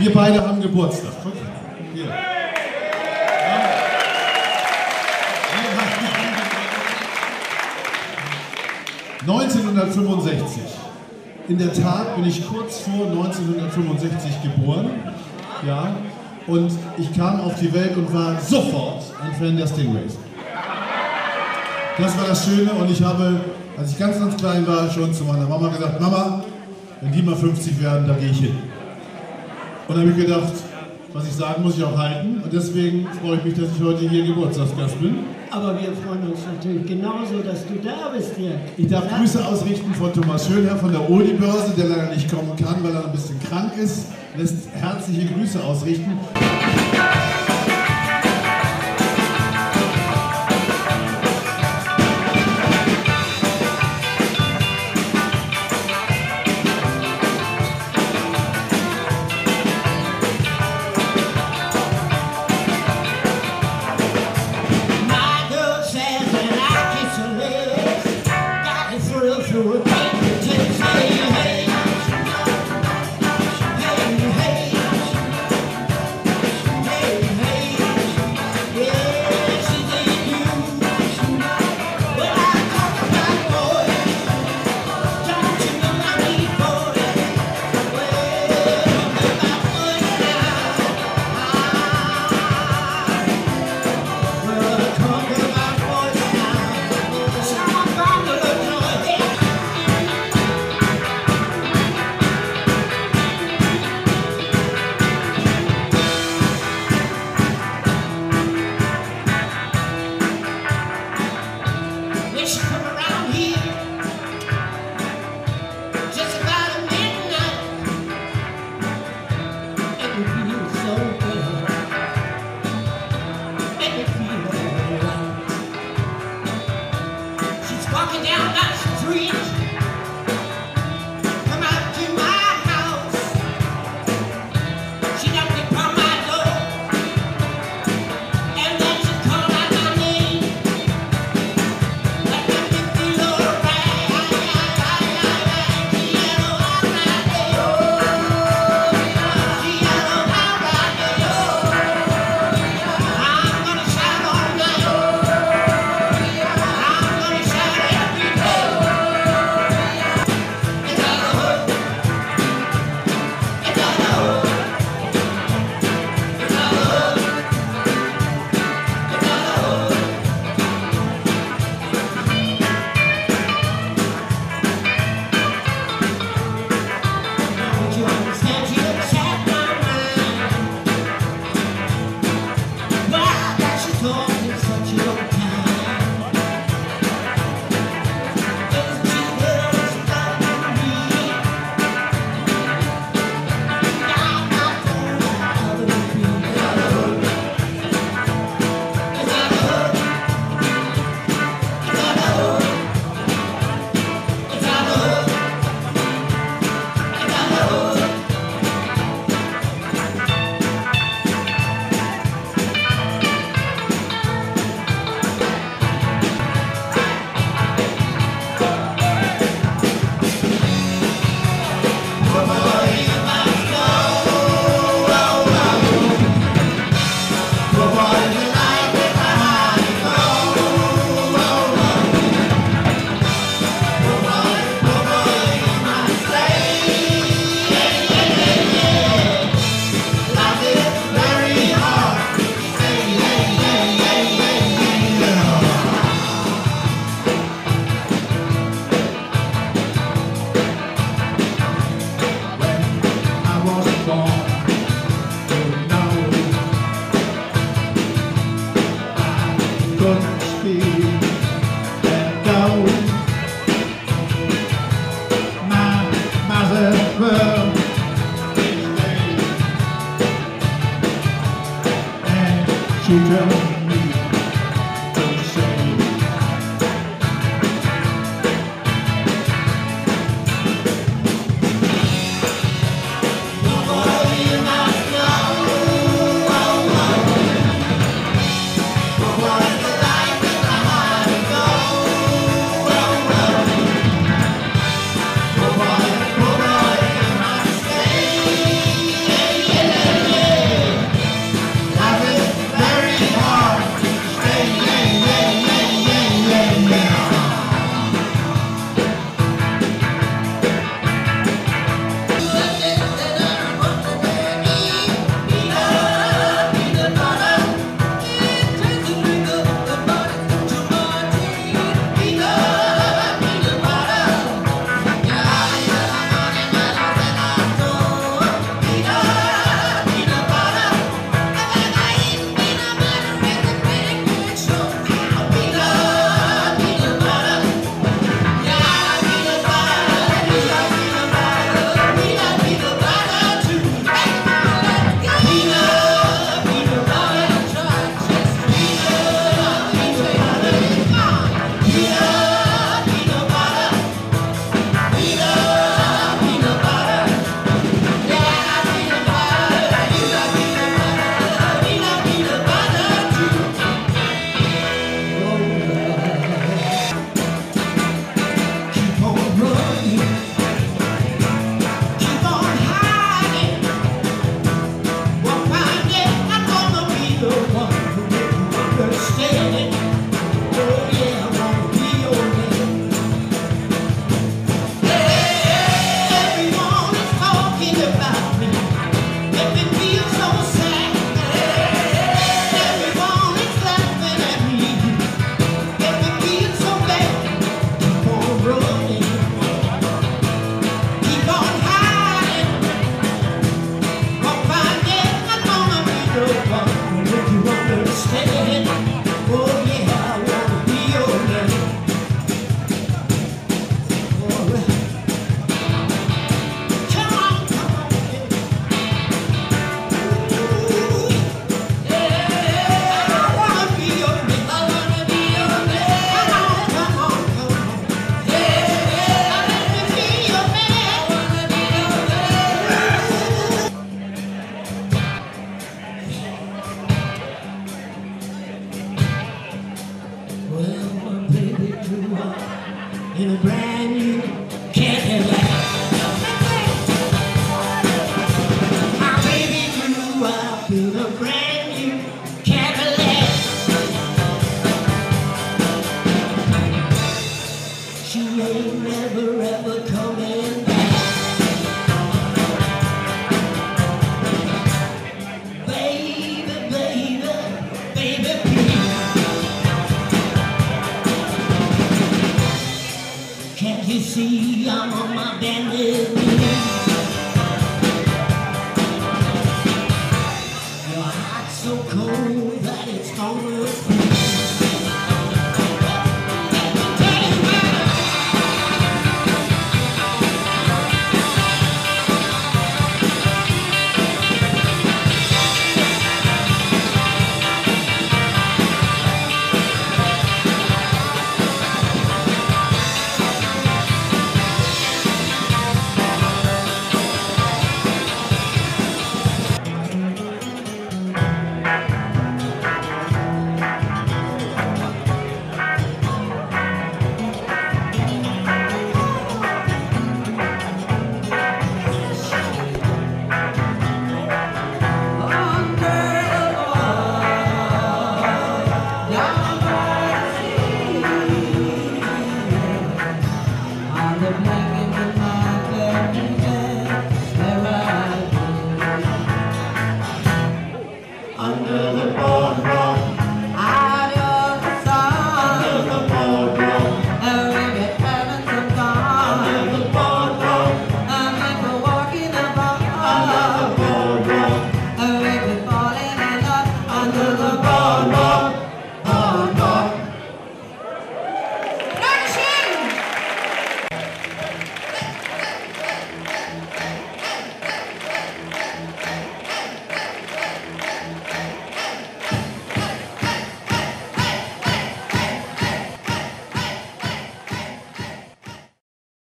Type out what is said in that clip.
Wir beide haben Geburtstag. Guck. Hier. Ja. Haben- 1965. In der Tat bin ich kurz vor 1965 geboren. Ja. Und ich kam auf die Welt und war sofort ein Fan der Stingrays. Das war das Schöne und ich habe, als ich ganz, ganz klein war, schon zu meiner Mama gesagt, Mama, wenn die mal 50 werden, da gehe ich hin. Und dann habe ich gedacht, was ich sagen muss ich auch halten und deswegen freue ich mich, dass ich heute hier Geburtstagsgast bin. Aber wir freuen uns natürlich genauso, dass du da bist hier. Ich darf Grüße ausrichten von Thomas Schönherr von der Oldie-Börse, der leider nicht kommen kann, weil er ein bisschen krank ist. Lässt herzliche Grüße ausrichten. children in a brand new Cadillac. She ain't never ever coming back. Baby, baby, baby, please. Can't you see I'm